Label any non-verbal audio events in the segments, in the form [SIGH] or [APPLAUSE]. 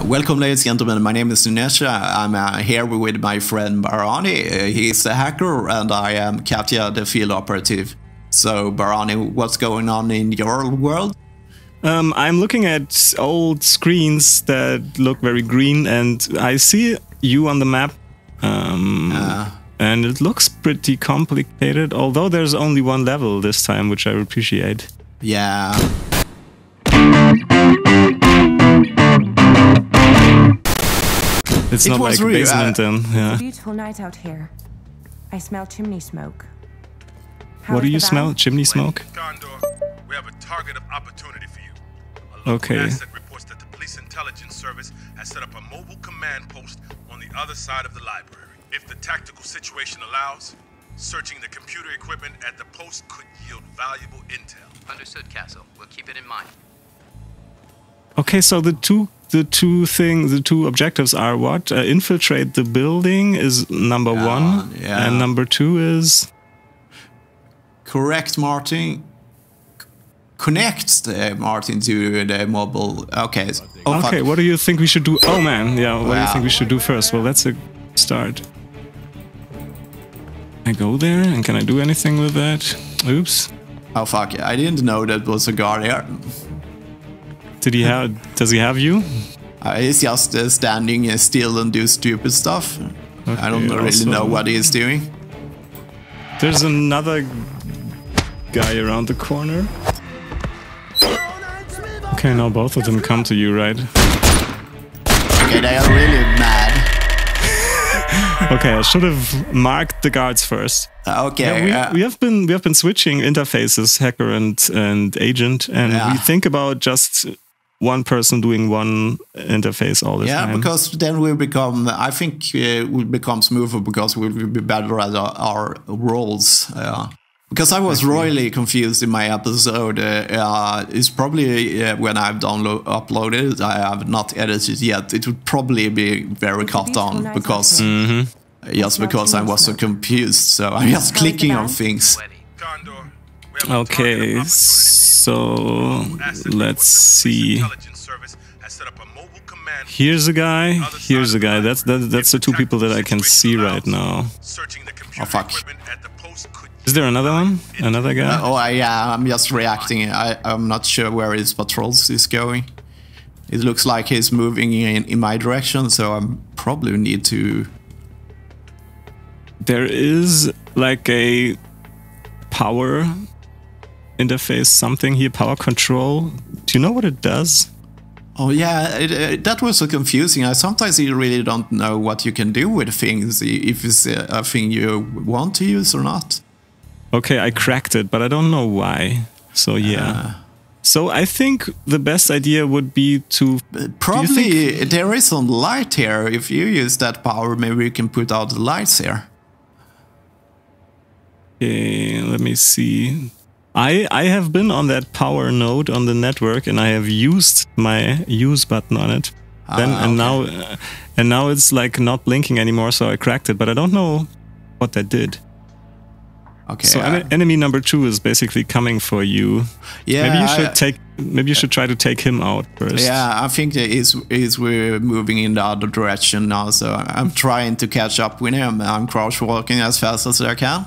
Uh, welcome, ladies and gentlemen. My name is Dinesh. I'm uh, here with my friend Beranie. Uh, he's a hacker, and I am Katya, the field operative. So, Beranie, what's going on in your world? Um, I'm looking at old screens that look very green, and I see you on the map. Um, Uh, and it looks pretty complicated, although there's only one level this time, which I appreciate. yeah. It's It not was like really, basement uh, then. Yeah. Beautiful night out here. I smell chimney smoke. How What do you smell? van? Chimney smoke? Condor, we have a target of opportunity for you. A Okay. asset reports that the Police Intelligence Service has set up a mobile command post on the other side of the library. If the tactical situation allows, searching the computer equipment at the post could yield valuable intel. Understood, Castle. We'll keep it in mind. Okay, so the two the two things the two objectives are what? Uh, infiltrate the building is number one, yeah. and number two is Correct, Martin. Connect uh, Martin to the mobile. Okay. Oh, fuck. okay. What do you think we should do? Oh man, yeah. What do you think we should do first? Well, that's a start. I go there, and can I do anything with that? Oops. Oh, fuck. I didn't know that was a guard here. Did he have? Does he have you? Uh, he's just uh, standing uh, still and do stupid stuff. I don't Okay, really also- know what he's doing. There's another guy around the corner. Okay, now both of them come to you, right? Okay, they are really mad. [LAUGHS] Okay, I should have marked the guards first. Uh, Okay. we, uh, we have been we have been switching interfaces, hacker and and agent, and Yeah. we think about just one person doing one interface all the yeah, time. Yeah, because then we become. I think uh, we'll become smoother because we will be better at our, our roles. Uh, because I was royally confused in my episode. Uh, uh, it's probably uh, when I've download uploaded it. I have not edited yet. It would probably be very cut beautiful down night because here. Mm-hmm. just because I was so confused. So I'm just How is the clicking on things. Ready. Condor, we have a target of Okay, opportunity so let's reports that the Police see. Intelligence Service has set up a mobile command Here's a guy. Here's a guy. That's that, that's the two people that I can see right now. Searching the computer Oh, fuck. equipment at the post could Is there another one? Another guy? Uh, oh, I, yeah, I'm just reacting. I, I'm not sure where his patrols is going. It looks like he's moving in, in my direction, so I probably need to. There is like a power interface something here, power control. Do you know what it does? Oh yeah, it, uh, that was so confusing. I sometimes you really don't know what you can do with things, if it's a, a thing you want to use or not. Okay, I cracked it, but I don't know why. So yeah. Ah. so I think the best idea would be to uh, Probably there is some light here. If you use that power, maybe you can put out the lights here. Okay, let me see. I I have been on that power node on the network and I have used my use button on it. Then Ah, and okay. now uh, and now it's like not blinking anymore, so I cracked it, but I don't know what that did. Okay. So uh, enemy number two is basically coming for you. yeah, maybe you I- should take maybe you should try to take him out first. Yeah, I think is is we're moving in the other direction now. So I'm trying to catch up with him. I'm crouch walking as fast as I can.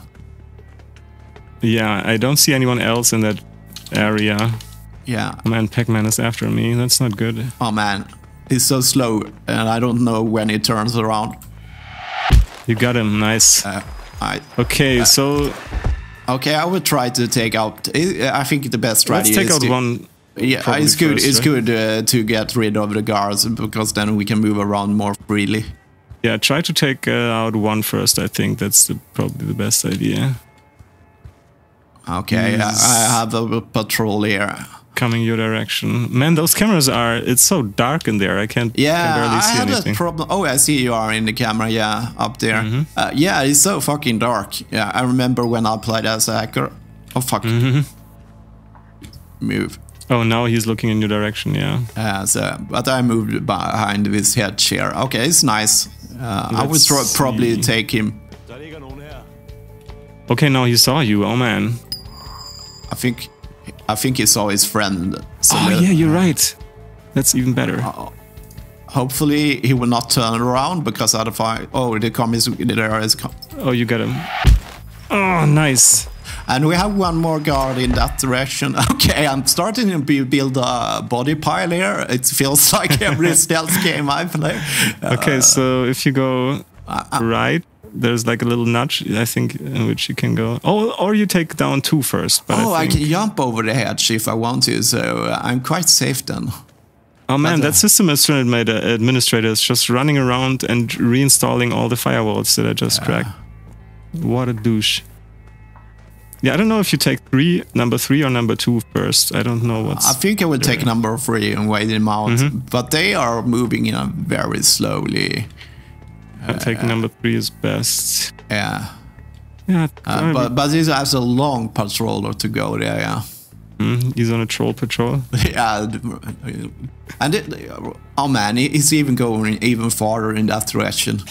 Yeah, I don't see anyone else in that area. Yeah. Man, Pac-Man is after me. That's not good. Oh man, he's so slow, and I don't know when he turns around. You got him. Nice. Uh, I Okay, so okay. I will try to take out. I think the best strategy let's take out to, one. Yeah, it's good. first, it's right? good uh, to get rid of the guards because then we can move around more freely. Yeah, try to take uh, out one first. I think that's the, probably the best idea. Okay, I, I have a patrol here. Coming your direction. Man, those cameras are. It's so dark in there. I can't. Yeah, can barely I see have anything. that problem. Oh, I see you are in the camera. Yeah, up there. Mm-hmm. Uh, yeah, it's so fucking dark. Yeah, I remember when I played as a hacker. Oh fuck. Mm-hmm. Move. oh, now he's looking in your direction. Yeah. Uh, so, but I moved behind this head chair. Okay, it's nice. Uh, I would probably take him. Okay, now he saw you. Oh man. I think, I think he saw his friend. So Oh yeah, you're right. That's even better. Uh, hopefully he will not turn around because otherwise, oh, the com is there is. Com- Oh, you got him. Oh, nice. and we have one more guard in that direction. [LAUGHS] Okay, I'm starting to be, build a body pile here. It feels like every [LAUGHS] stealth game I play. Okay, uh, so if you go right, there's like a little nudge, I think, in which you can go. Oh, or you take down two first. But Oh, I I can jump over the hedge if I want to, so I'm quite safe then. oh man, but, uh, that system administrator, is just running around and reinstalling all the firewalls that I just cracked. What a douche. Yeah, I don't know if you take three, number three or number two first. I don't know what's. I think I will take number three and wait them out, Mm-hmm. but they are moving in a very slowly. I think number three is best. Yeah, Yeah, uh, but but this has a long patroller to go there. Yeah, Mm, he's on a troll patrol. [LAUGHS] yeah, and it, oh man, he's even going even farther in that direction.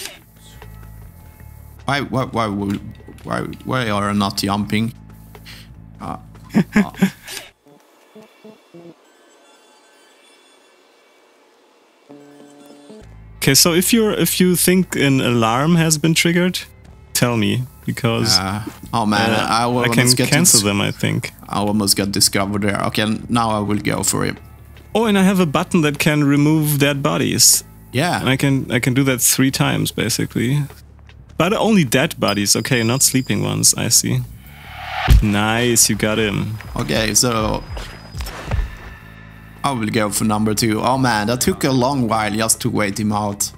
Why why why why why are not jumping? [LAUGHS] Okay, so if you're if you think an alarm has been triggered, tell me because Uh, oh man, uh, I, I can get cancel them. I think. I almost got discovered there. Okay, now I will go for it. Oh, and I have a button that can remove dead bodies. Yeah. And I can I can do that three times basically, but only dead bodies. Okay, not sleeping ones. I see. Nice, you got him. Okay, so I will go for number two. Oh man, that took a long while just to wait him out.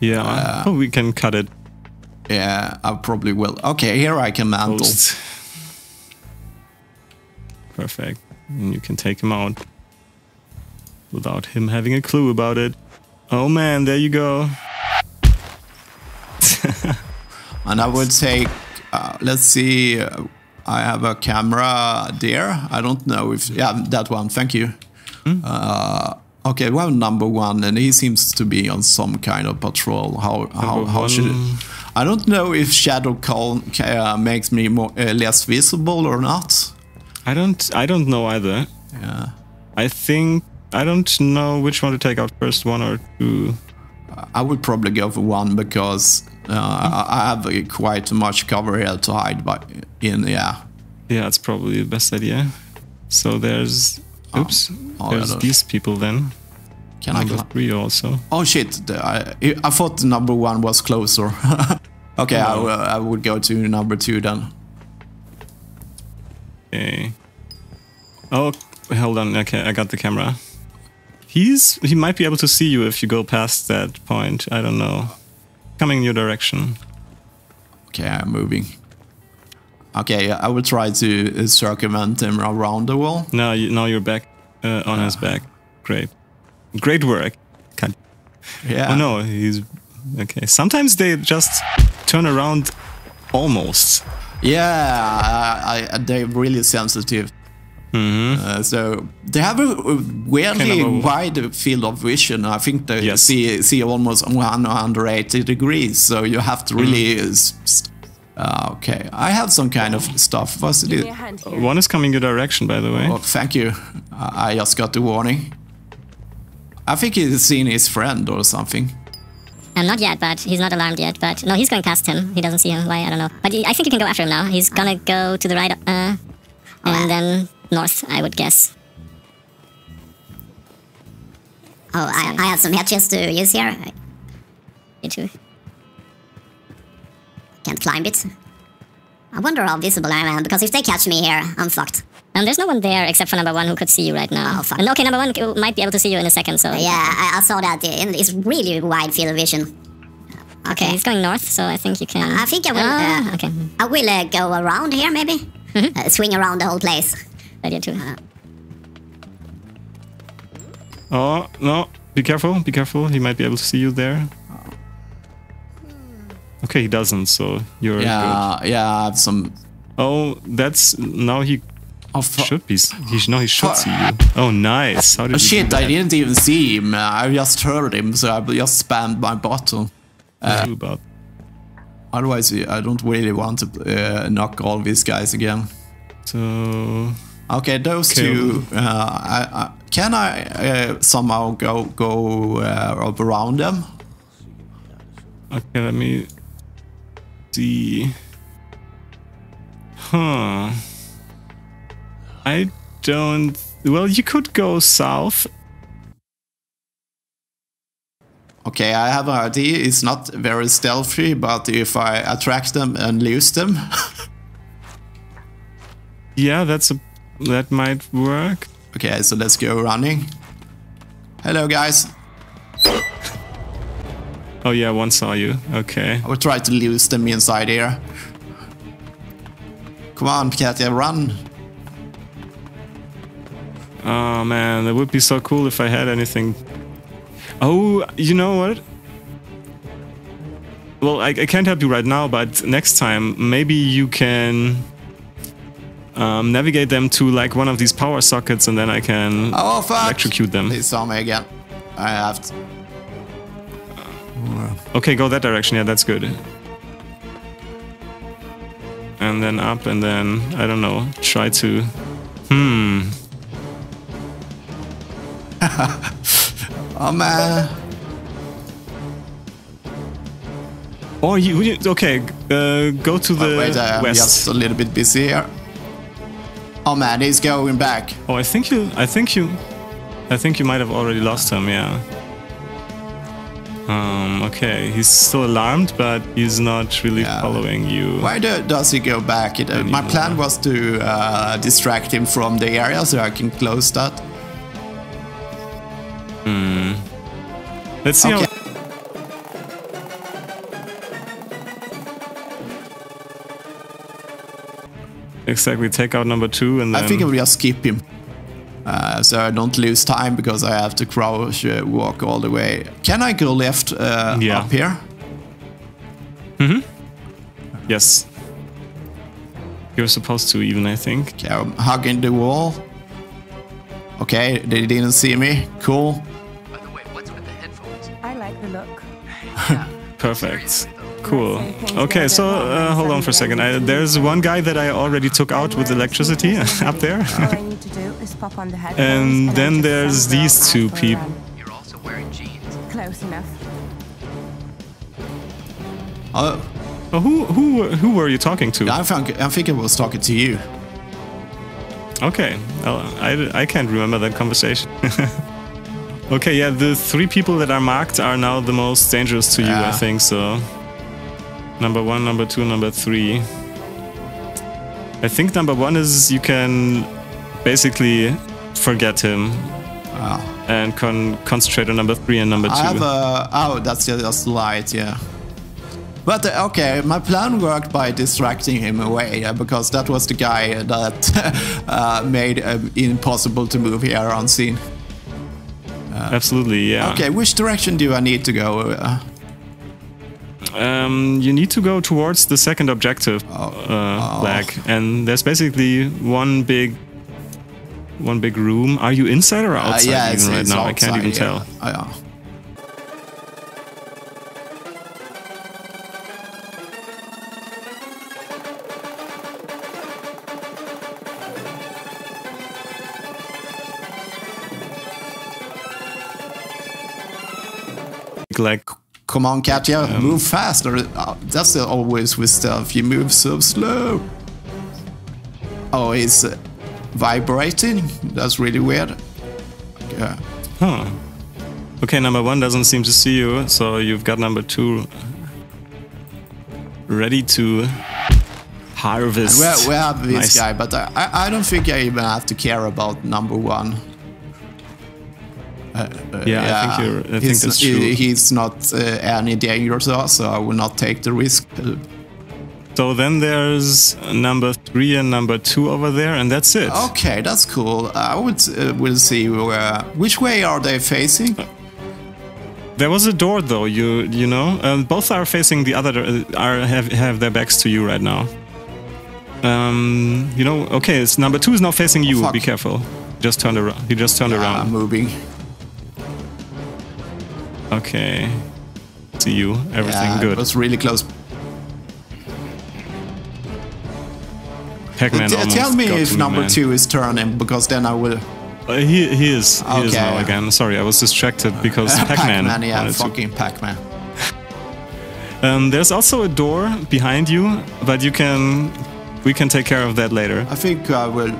Yeah. oh, we can cut it. Yeah, I probably will. Okay, here I can mantle. Post. Perfect. And you can take him out without him having a clue about it. Oh man, there you go. [LAUGHS] And I would take, uh, let's see, uh, I have a camera there. I don't know if, yeah, that one, thank you. Uh, okay, well, number one, and he seems to be on some kind of patrol. How, how, how should it? I don't know if Shadow Call uh, makes me more, uh, less visible or not. I don't I don't know either. Yeah. I think I don't know which one to take out first, one or two. I would probably go for one because uh, I I have uh, quite much cover here to hide by in. Yeah. Yeah, it's probably the best idea. So there's Oh. oops. Oh, there's yeah, these people then. Can I? Number cl- three also. Oh shit! I, I thought number one was closer. [LAUGHS] okay, I, I would go to number two then. Okay. Oh, hold on. Okay, I got the camera. He's he might be able to see you if you go past that point. I don't know. Coming in your direction. Okay, I'm moving. Okay, I will try to uh, circumvent him around the wall. Now you now you're back uh, on his back. Great, great work. Cut. Yeah. Oh no, he's okay. Sometimes they just turn around almost. Yeah, I, I, they're really sensitive. Uh, so they have a, a weirdly Kind of a- wide field of vision. I think they Yes. see see almost 180 degrees. So you have to really. S- Uh, okay, I have some kind of stuff. What's it? me a hand here. One is coming your direction, by the way. Oh, thank you. I I just got the warning. I think he's seen his friend or something. Um, not yet, but he's not alarmed yet. But no, he's going past him. He doesn't see him. Why? I don't know. But I think you can go after him now. He's gonna go to the right, uh, and then north, I would guess. Oh, I, I have some hatches to use here. I Me too. Can't climb it. I wonder how visible I am, because if they catch me here, I'm fucked. Um, there's no one there except for number one who could see you right now. Oh, fuck. And okay, number one might be able to see you in a second. So Yeah, I, I saw that. in- It's really wide field of vision. Okay, he's going north, so I think you can. I think I will, Ah, uh, okay, I will uh, go around here, maybe? Uh, swing around the whole place. idea too. Oh no! Be careful! Be careful! He might be able to see you there. Okay, he doesn't. So you're good. Yeah, yeah, I have some. Oh, that's now he Oh, should be. He now he should see you. Oh, nice! How did Oh, shit. I didn't even see him. Uh, I just heard him, so I just spammed my button. do about? Otherwise, I don't really want to uh, knock all these guys again. So Okay, those Okay. two. Uh, I, I, Can I uh, somehow go go uh, around them? Okay, let me see. Huh. I don't. Well, you could go south. Okay, I have an idea. It's not very stealthy, but if I attract them and lose them, [LAUGHS] Yeah, that's a that might work. okay, so let's go running. Hello, guys. Oh yeah, one saw you. Okay. I will try to lose them inside here. Come on, Katya, run. Oh man, that would be so cool if I had anything. Oh, you know what? Well, I, I can't help you right now, but next time maybe you can um, navigate them to like one of these power sockets, and then I can Oh, fuck. electrocute them. They saw me again. I have to. Okay, go that direction. Yeah, that's good. And then up, and then I don't know. Try to. Hmm. [LAUGHS] Oh, man. Or you, you okay? Uh, go to the Oh, wait, west. just a little bit busy here. Oh, man, he's going back. Oh, I think you. I think you. I think you might have already lost him. Yeah. Um. Okay. He's still alarmed, but he's not really Yeah. following you. Why do, does he go back? It, uh, my plan was to uh, distract him from the area so I can close that. Let's see Okay. how. Exactly. Take out number two, and then. I think I will just skip him. Uh, so I don't lose time because I have to crouch uh, walk all the way. Can I go left uh, Yeah. up here? Yes. You're supposed to, even I think. Okay, I'm hugging the wall. Okay, they didn't see me. Cool. By the way, what's with the headphones? I like the look. [LAUGHS] Perfect. Cool. Okay, so uh, hold on for a second. I, there's one guy that I already took out with electricity [LAUGHS] up there. And I then there's these two for a peop- run. You're also wearing jeans. Close enough. Uh, Oh, who who who were you talking to? I think I think I was talking to you. Okay, well, I, I can't remember that conversation. [LAUGHS] okay, yeah, the three people that are marked are now the most dangerous to you, I think so. Number one, number two, number three. I think number one is you can basically forget him and con- concentrate on number three and number two. I have a oh, that's just light, yeah. But uh, okay, my plan worked by distracting him away uh, because that was the guy that [LAUGHS] uh, made um, impossible to move here unseen. Absolutely, yeah. Okay, which direction do I need to go? Uh, Um, you need to go towards the second objective Oh. uh, flag, and there's basically one big, one big room. Are you inside or uh, outside yeah, even it's, right now? I can't even yeah. tell. Uh, yeah. Like, Come on, Katya, move faster. Uh, that's always with stuff. You move so slow. Oh, it's uh, vibrating. That's really weird. Yeah. huh? Okay, number one doesn't seem to see you, so you've got number two ready to harvest. We, we have this Nice. guy, but I, I don't think I even have to care about number one. Yeah, I think you're. I think he's, that's true. he's not uh, any danger to us, so I will not take the risk. Uh, So then there's number three and number two over there, and that's it. Okay, that's cool. I would uh, will see where. Which way are they facing? There was a door though, you you know. Um, both are facing the other. Uh, are have have their backs to you right now. Um, you know. Okay, it's number two is now facing you. fuck. Be careful. Just turned around. He just turned I'm around. moving. Okay. See you. Everything Yeah, good. It was really close. Pac-Man T- tell me if number man. two is turning, because then I will Uh, he, he is. He is Okay. now again. Sorry, I was distracted because [LAUGHS] Pac-Man. Pac-Man, yeah, fucking Pac-Man. Um, there's also a door behind you, but you can. We can take care of that later. I think I will.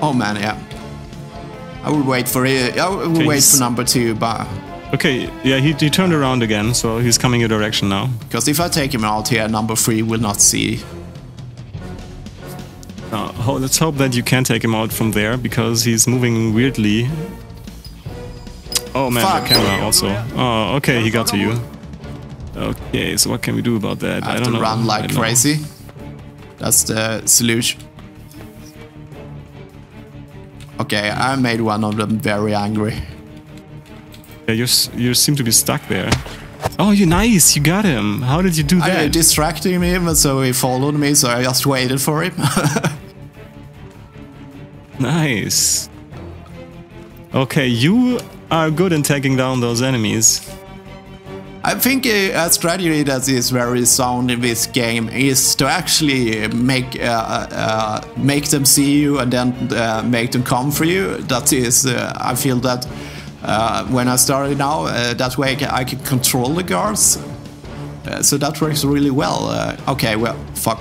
Oh man, yeah. I will wait for it. I will Okay, wait he's- for number two, but Okay, yeah, he, he turned around again, so he's coming your direction now. because if I take him out here, number three will not see. Ho- let's hope that you can take him out from there because he's moving weirdly. Oh man, Fuck. the camera also. Oh, okay, he got to you. Okay, so what can we do about that? I have don't to know. run like crazy. That's the solution. Okay, I made one of them very angry. Yeah, you you seem to be stuck there. Oh, you nice! You got him. How did you do that? I that? distracted him, so he followed me, so I just waited for him. [LAUGHS] Nice. Okay, you are good in taking down those enemies. I think uh, a strategy that is very sound in this game is to actually make uh, uh, make them see you and then uh, make them come for you. That is, uh, I feel that uh, when I started now, that way I can, I can control the guards. So that works really well. Okay, well, fuck.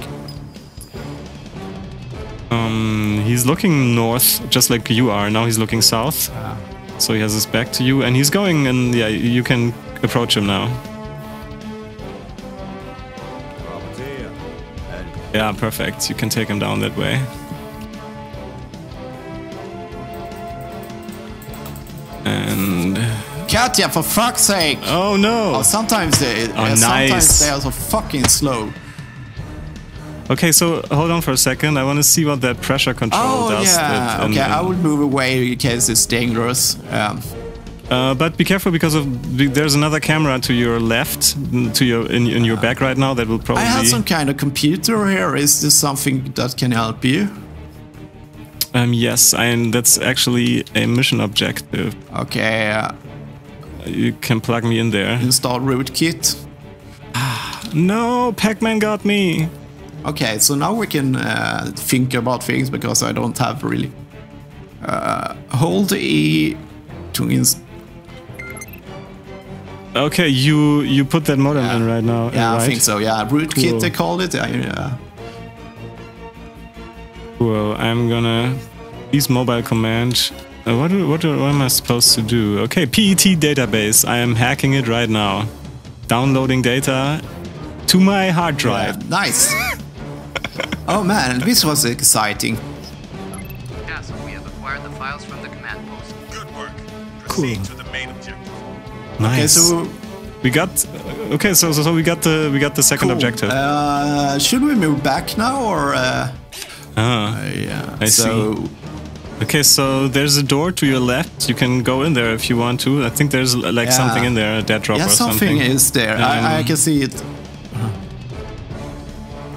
Um, he's looking north, just like you are. Now he's looking south. So he has his back to you, and he's going, and yeah, you can approach him now. Yeah, perfect. You can take him down that way. And Katya, for fuck's sake! oh no! Oh, sometimes they, Oh, uh, sometimes they are so fucking slow. Okay, so hold on for a second. I want to see what that pressure control Oh does. yeah. and- okay, I will move away in case it's dangerous. Um, Uh, but be careful because of there's another camera to your left, to your in, in your back right now that will probably. I have some kind of computer here. Is this something that can help you? Um, yes, and that's actually a mission objective. Okay, uh, You can plug me in there. install rootkit. [SIGHS] No, Pac-Man got me. Okay, so now we can uh, think about things because I don't have really. Uh, hold E to inst. Okay, you you put that modem in right now. Yeah, right? I think so. Yeah, rootkit Cool. they called it. Yeah. uh, Cool. I'm gonna use mobile command. Uh, what, do- what, do- what am I supposed to do? Okay, PET database. I am hacking it right now. Downloading data to my hard drive. yeah, nice. Oh man, this was exciting. Castle, we have acquired the files from the command post. Good work. Proceed to the main objective. Nice. Okay, so we got. Okay, so, so so we got the we got the second cool. objective. Uh, should we move back now or? Uh, ah. yeah. I so, Okay, so there's a door to your left. You can go in there if you want to. I think there's uh, like Yeah. something in there, a dead drop Yeah, or something, something. is there. I, I Um, can see it.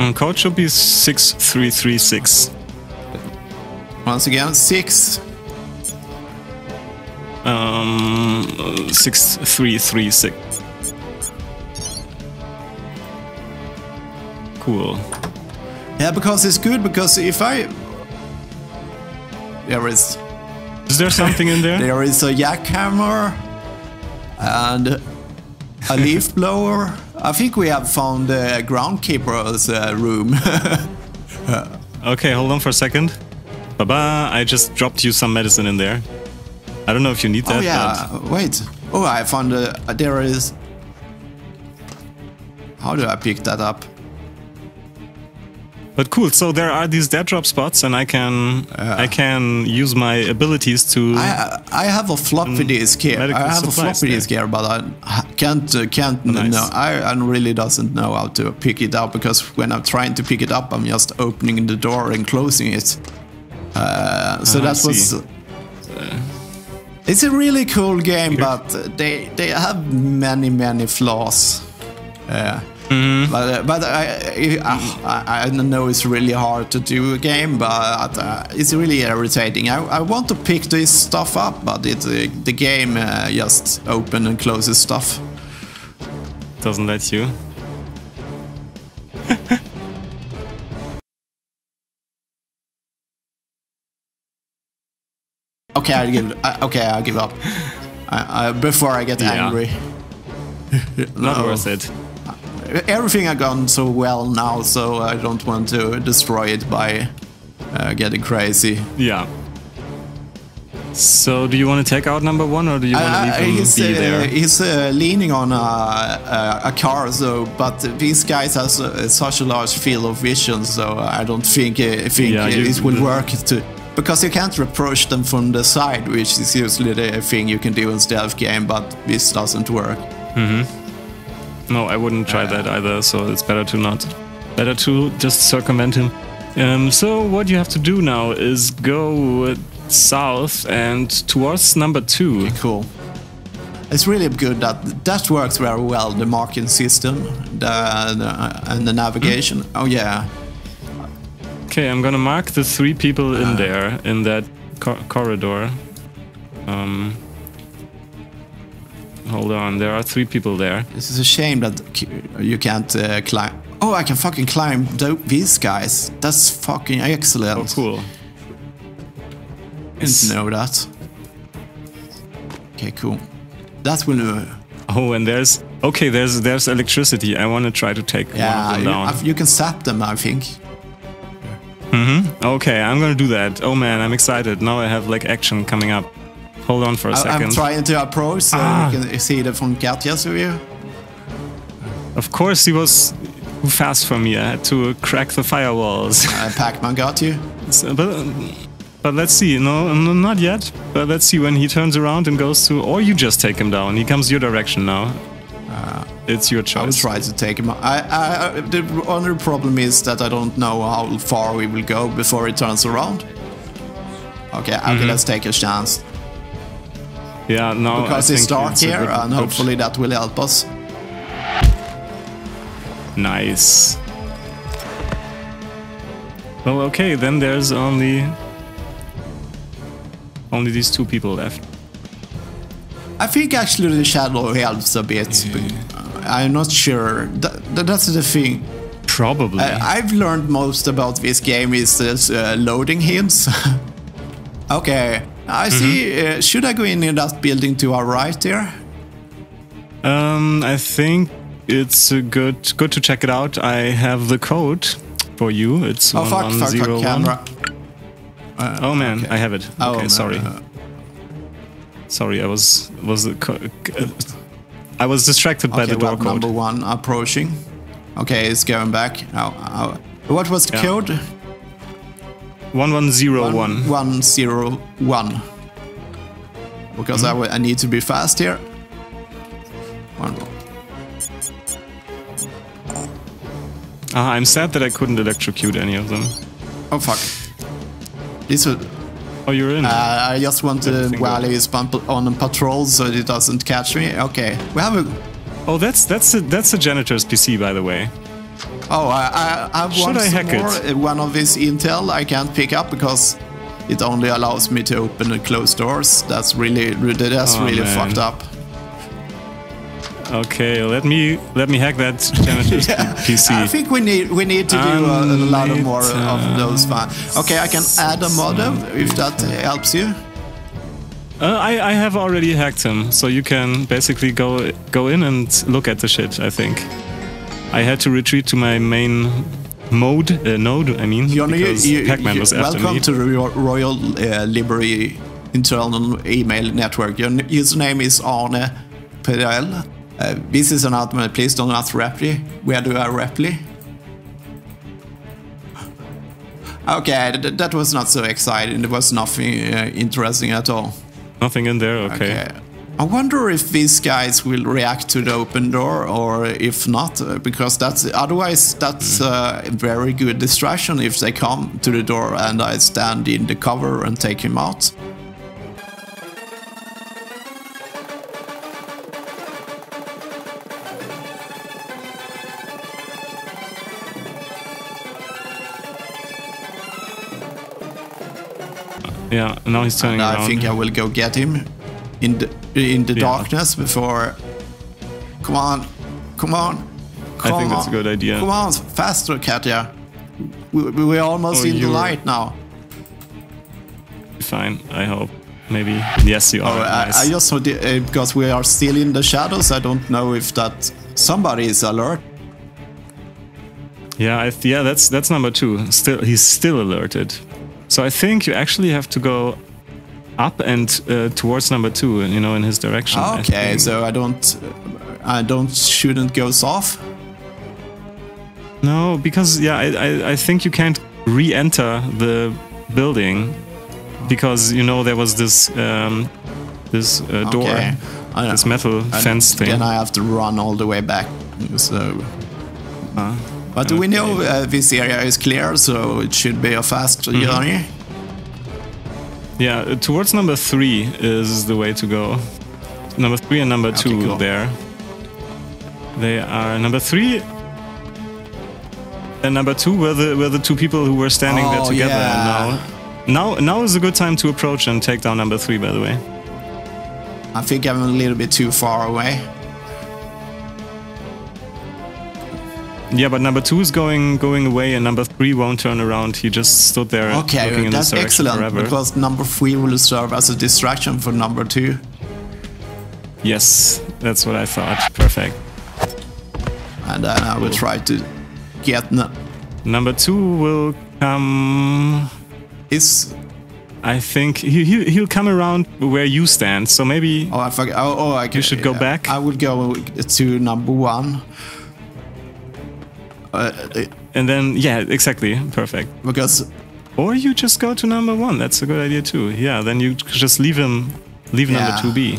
Mm, code should be six three three six. Once again, six. Um, six three three six. Cool. Yeah, because it's good. Because if I there is Is there something in there? [LAUGHS] there is a jackhammer and a leaf blower. I think we have found the groundkeeper's uh, room. [LAUGHS] Okay, hold on for a second. Baba, I just dropped you some medicine in there. I don't know if you need that. oh yeah, wait. Oh, I found uh, there is. How do I pick that up? But, cool. So there are these dead drop spots, and I can I can use my abilities to. I I have a floppy disk here. Mm, I have a floppy there. disk here, but I can't uh, can't Nice. no. I, I really doesn't know how to pick it up because when I'm trying to pick it up, I'm just opening the door and closing it. Uh, so Ah, that was. see. It's a really cool game, but they they have many many flaws. Uh, Mm-hmm. But uh, but I, I I know it's really hard to do a game, but uh, it's really irritating. I, I want to pick this stuff up, but it uh, the game uh, just open and closes stuff. doesn't let you. [LAUGHS] Okay, I give. I, okay, I give up. I, I, before I get Yeah. angry. [LAUGHS] Not worth it. Everything has gone so well now, so I don't want to destroy it by uh, getting crazy. Yeah. So, do you want to take out number one, or do you want to Uh, leave him he's be uh, there? he's uh, leaning on a, a, car, so but these guys uh, such a large field of vision, so I don't think uh, think Yeah, you- it will work to because you can't approach them from the side, which is usually the thing you can do in stealth game, but this doesn't work. No, I wouldn't try that either. So it's better to not. Better to just circumvent him. Um, so what you have to do now is go south and towards number two. Cool. It's really good that that works very well. The marking system, the, the and the navigation. Oh yeah, Okay, I'm gonna mark the three people in there in that cor- corridor. Um, hold on, there are three people there. this is a shame that you can't uh, climb. Oh, I can fucking climb these guys. That's fucking excellent. Oh, cool. Didn't know that. Okay, cool. That will. Uh, Oh, and there's okay. There's there's electricity. I want to try to take yeah, one of them you, down. I- you can zap them. I think. Mm-hmm. Okay, I'm gonna do that. Oh man, I'm excited. Now I have like action coming up. Hold on for a I, second. I'm trying to approach so Ah. you can see the from Katja's view. Of course, he was too fast for me. I had to crack the firewalls. Uh, [LAUGHS] Pac-Man got you. So, but, but let's see. No, no, not yet. But let's see when he turns around and goes to. Or you just take him down. He comes your direction now. it's your choice. I will try to take him. I, I, the only problem is that I don't know how far we will go before he turns around. Okay, okay, let's take a chance. Yeah, no. Because I it's think dark it's here, and hopefully that will help us. Nice. Well, okay, then there's only only these two people left. I think actually the shadow helps a bit. but I'm not sure. That, that- that's the thing. Probably. I, I've learned most about this game is this, uh, loading hints. [LAUGHS] okay, I see. Uh, should I go in in that building to our right there? Um, I think it's uh, good good to check it out. I have the code for you. It's Oh fuck! Fuck! Fuck! 1101. Camera. Oh man, I have it. Oh, okay, sorry. Sorry, I was was uh, I was distracted by the door code. number one approaching. Okay, it's going back. Oh, oh. What was the Yeah. code? One one zero one. One zero one. Because Mm-hmm. I I, I need to be fast here. One. Ah, I'm sad that I couldn't electrocute any of them. Oh fuck. This was. Oh, you're in. Uh, I just want to while he's on a patrol so it doesn't catch me. Okay, we have a. oh, that's that's a, that's a janitor's PC, by the way. Oh, I, I, I have one I some more. Uh, One of this Intel I can't pick up because it only allows me to open and close doors. That's really that's Oh, really man. fucked up. Okay, let me let me hack that [LAUGHS] janitor's PC. I think we need we need to do a, a lot of more of those. Fun. Okay, I can add a modem if that helps you. Uh, I, I have already hacked him, so you can basically go go in and look at the shit. I think I had to retreat to my main mode uh, node. I mean, Johnny, because Pac-Man was after welcome me. to the Royal uh, Library internal email network. Your username is Arne Perel. Uh, this is an admin. Please don't ask Reply. Where do I Reply? Okay, th- that was not so exciting. There was nothing uh, interesting at all. Nothing in there. Okay. Okay. I wonder if these guys will react to the open door or if not, uh, because that's otherwise that's uh, a very good distraction if they come to the door and I stand in the cover and take him out. Yeah. Now he's turning And I around. think I will go get him in the in the Yeah. darkness before. Come on, come on. I think come that's a on. good idea. Come on, faster, Katya. We, we're almost Oh, in the light now. Fine. I hope. maybe. Yes, you are. Oh, I, nice. I just uh, because we are still in the shadows. I don't know if that somebody is alert. Yeah, I, yeah, that's that's number two. Still, he's still alerted. So I think you actually have to go up and uh, towards number two, you know, in his direction. Okay, think. so I don't, I don't shouldn't go south. no, because yeah, I, I I think you can't re-enter the building because you know there was this um, this uh, door, Okay. This metal And fence thing. Then I have to run all the way back. So, but we know uh, this area is clear, so it should be a fast Mm-hmm. journey. Yeah, towards number three is the way to go. Number three and number two cool. there. They are number three and number two were the were the two people who were standing there Oh, together. yeah. Now, now, now is a good time to approach and take down number three. By the way, I think I'm a little bit too far away. Yeah, but number two is going going away, and number three won't turn around. He just stood there looking Okay, that's excellent forever. because number three will serve as a distraction for number two. yes, that's what I thought. Perfect. And then I will try to get. n- Number two will come Is I think he, he he'll come around where you stand. So maybe oh I forgot. Oh, oh I can, should go back? I would go to number one. Uh, and then yeah, exactly, perfect. because Or you just go to number one. That's a good idea too. Yeah, then you just leave him, leave number Yeah. two be.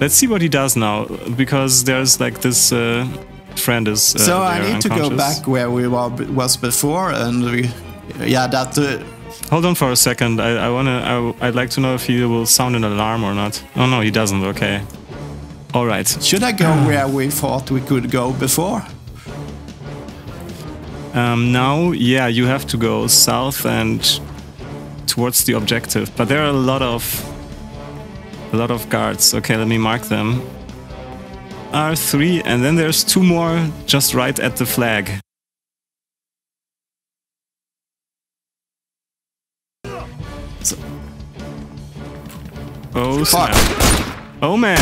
Let's see what he does now, because there's like this uh, friend is. Uh, so I need to go back where we were was before, and we, yeah, that. Uh, Hold on for a second. I, I wanna. I, I'd like to know if he will sound an alarm or not. Oh no, he doesn't. Okay. All right. should I go where we thought we could go before? Um, now, yeah, you have to go south and towards the objective, but there are a lot of a lot of guards. Okay, let me mark them. R3, and then there's two more just right at the flag. So- Oh Fuck. snap! Oh man!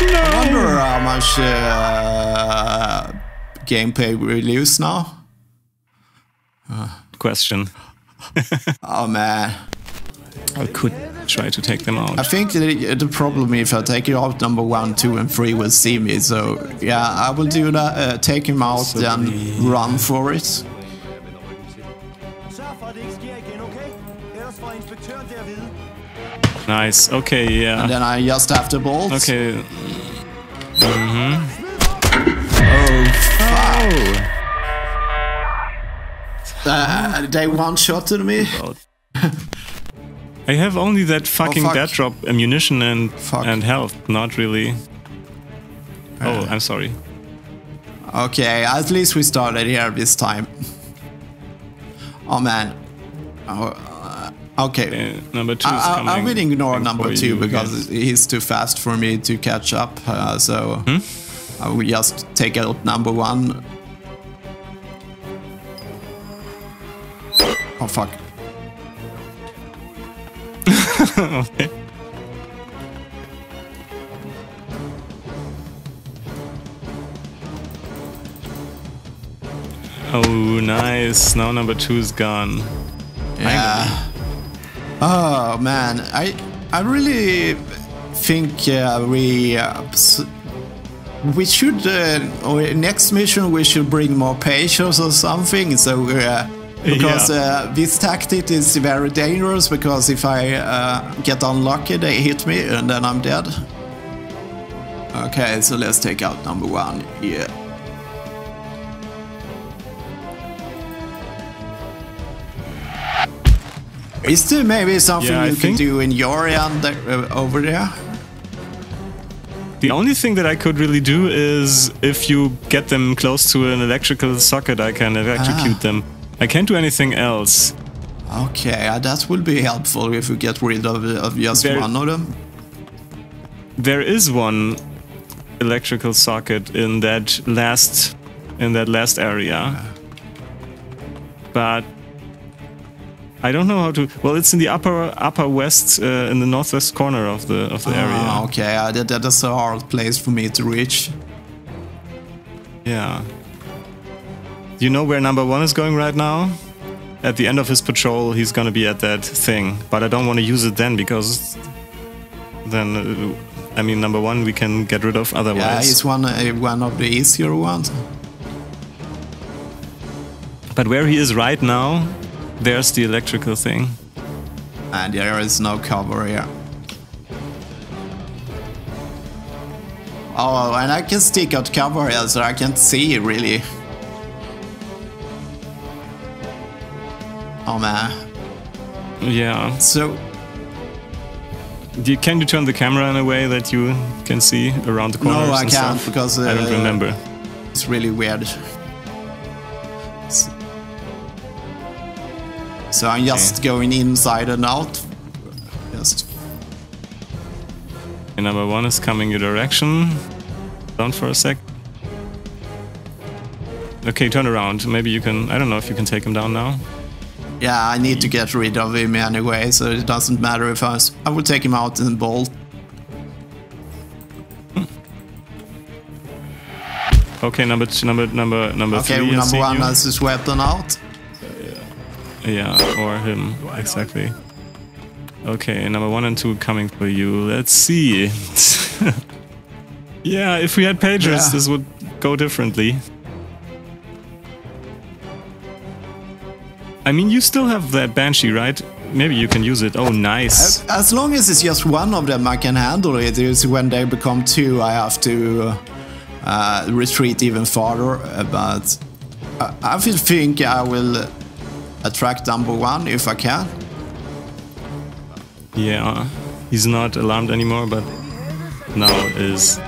I wonder how much uh, gameplay release now. Question. [LAUGHS] Oh man. I could try to take them out. I think the, the problem if I take it out number one, two, and three will see me. So yeah, I will do that. Uh, take him out, then run for it. Sørg for, at det ikke sker igen, okay? Ellers får inspektøren det at vide. Nice. Okay, yeah. And then I just have to bolt. Okay. Oh, Oh. Uh, they one shotted me. I have only that fucking fuck. dead drop ammunition and Fuck. and health, not really. Oh, I'm sorry. Okay, at least we started here this time. Oh man. Oh, uh, okay. Uh, number two is I, I, coming. I will ignore number two because again. he's too fast for me to catch up. Uh, so Hmm? I will just take out number one. Oh fuck. okay. [LAUGHS] Oh, nice. Now number two is gone. Yeah. Oh man, I I really think uh, we uh, we should uh, next mission we should bring more patience or something. So uh, because Yeah. uh, this tactic is very dangerous because if I uh, get unlucky, they hit me and then I'm dead. Okay, so let's take out number one. Yeah. Is there maybe something Yeah, you can do in your end uh, over there? The only thing that I could really do is if you get them close to an electrical socket, I can electrocute Ah. them. I can't do anything else. Okay, uh, that will be helpful if we get rid of, of just There- one of them. There is one electrical socket in that last in that last area. But I don't know how to. Well, it's in the upper upper west, uh, in the northwest corner of the of the area. Ah, okay, uh, that, that is a hard place for me to reach. Yeah. You know where number one is going right now? At the end of his patrol, he's gonna be at that thing, but I don't want to use it then because then, uh, I mean, number one we can get rid of otherwise. Yeah, he's one uh, one of the easier ones. but where he is right now, there's the electrical thing. And there is no cover here. Oh, and I can stick out cover here so I can't see really. Oh man. Yeah. So, you, can you turn the camera in a way that you can see around the corners? no, I and can't stuff? because uh, I don't remember. It's really weird. So I'm just going inside and out. Just Okay, number one is coming your direction. Down for a sec. Okay, turn around. Maybe you can. I don't know if you can take him down now. Yeah, I need to get rid of him anyway, so it doesn't matter if I... I will take him out in bolt. Hmm. Okay, number two, number number number Okay, three. has number one you. has his weapon out. Yeah, or him exactly. Okay, number one and two coming for you. Let's see. [LAUGHS] yeah, if we had pagers, Yeah. this would go differently. I mean, you still have that banshee, right? Maybe you can use it. Oh, nice. As long as it's just one of them, I can handle it. It's when they become two, I have to uh, retreat even farther. Uh, But I, I think I will attract number one if I can. Yeah, he's not alarmed anymore, but now is.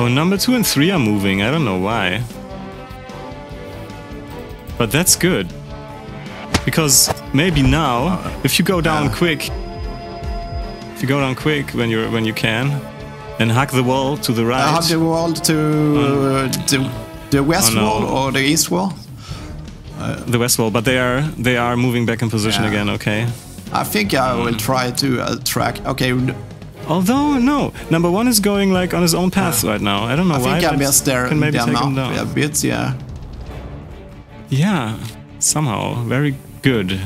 Oh, number two and three are moving. I don't know why. But that's good. Because maybe now, if you go down quick, if you go down quick when you're when you can, and hug the wall to the uh, right. I have the wall to uh, the, the west Oh, no. wall or the east wall. Uh, the west wall, but they are they are moving back in position Yeah. again. Okay. I think I will try to uh, attract. Okay, Although no, number one is going like on his own path right now. I don't know I why. think I but messed their, can maybe take him down. a bit. Yeah. Yeah, somehow very good.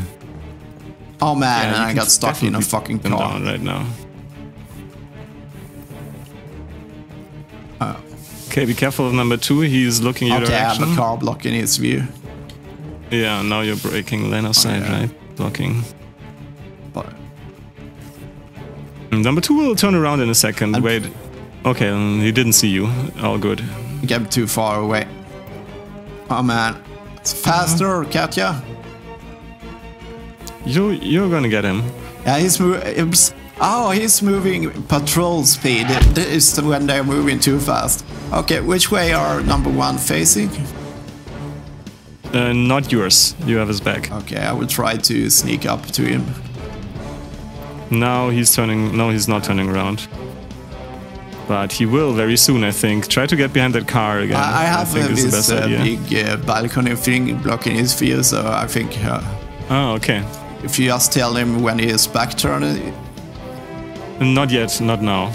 Oh man, Yeah, and I got stuck in a fucking car. down right now. Uh. okay, be careful of number two. He's looking your Okay, I have direction. a car blocking his view. Yeah, now you're breaking lane of sight, Oh, yeah. right? Blocking. Number two will turn around in a second. And- Wait. Okay, um, he didn't see you. All good. Get too far away. Oh man. It's faster, Katya. You you're gonna get him. Yeah, he's moving. Oh, he's moving patrol speed. This is when they're moving too fast. Okay, which way are number one facing? Uh, not yours. You have his back. Okay, I will try to sneak up to him. Now he's turning. No, he's not turning around. But he will very soon, I think. Try to get behind that car again. I, I have think uh, it's the best uh, idea. big uh, balcony thing blocking his view, so I think uh, Oh, okay. if you just tell him when he is back turning, Not yet. Not now.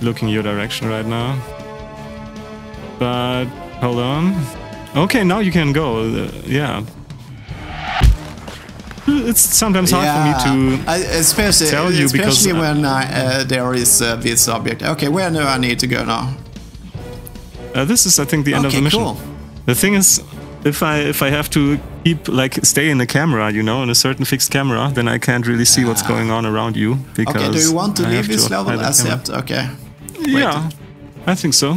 Looking your direction right now. But hold on. Okay, now you can go. Uh, yeah. It's sometimes hard for me to. I- especially tell you because especially I- when I, uh, there is uh, this object. Okay, where do I need to go now? Uh, this is, I think, the end of the mission. cool. The thing is, if I if I have to keep like stay in the camera, you know, in a certain fixed camera, then I can't really see what's going on around you because. Okay, do you want to I leave this to level? hide the camera. Accept. Okay. Yeah, I think so.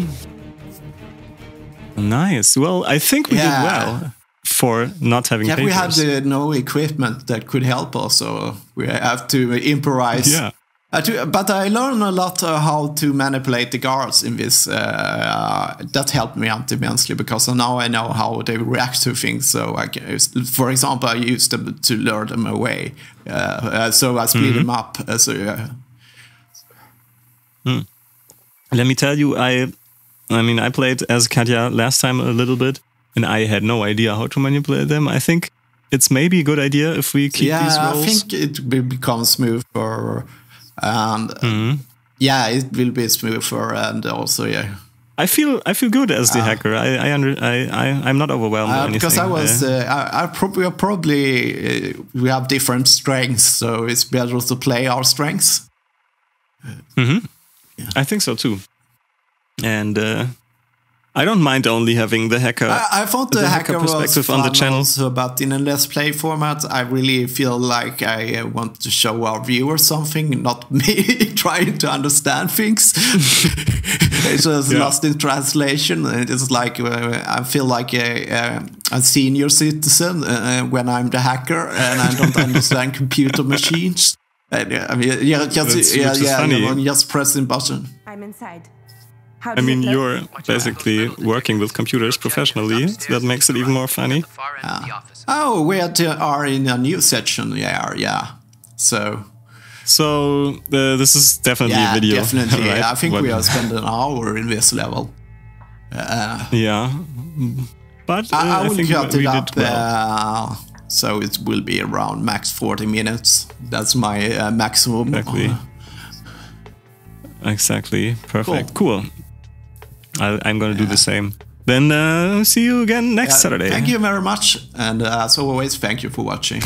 Nice. Well, I think we Yeah. did well for not having Yeah, we had papers. uh, no equipment that could help us, so we have to improvise. Yeah. Uh, to, but I learned a lot uh, how to manipulate the guards in this. Uh, that helped me out immensely because now I know how they react to things. So, I can, for example, I used them to lure them away. Uh, so I split Mm-hmm. them up. So uh, Let me tell you, I I mean, I played as Katya last time a little bit, and I had no idea how to manipulate them. I think it's maybe a good idea if we keep yeah, these I think it will become smoother, and uh, Mm-hmm. yeah, it will be smoother, and also yeah. I feel I feel good as the hacker. I I, under, I I I'm not overwhelmed Uh, anything. because I was, Uh, uh, I, I prob- we are probably uh, we have different strengths, so it's better to play our strengths. Hmm. I think so too. And uh, I don't mind only having the hacker. I, I thought the, the hacker, hacker was perspective fun on the channel. also, but in a let's play format, I really feel like I uh, want to show our viewers something, not [LAUGHS] me trying to understand things. [LAUGHS] it's just Yeah. lost in translation. and It's like uh, I feel like a, a, a senior citizen uh, when I'm the hacker and I don't [LAUGHS] understand computer machines. And, uh, I mean, yeah, just That's- yeah, which is yeah, funny. you know, just pressing button. I'm inside. How I mean, you're basically working with computers professionally. That makes it even more funny. The far end of the office. Oh, we are to- are in a new section. Yeah, yeah. So So uh, this is definitely yeah, a video. definitely. [LAUGHS] right? I think What- we have spent an hour in this level. Yeah, but uh, I, I will think cut we it did up, well. uh, so it will be around max forty minutes. That's my uh, maximum. Exactly. Exactly. Perfect. Cool. I, I'm gonna do the same. Then uh, see you again next Saturday. Thank you very much, and uh, as always, thank you for watching.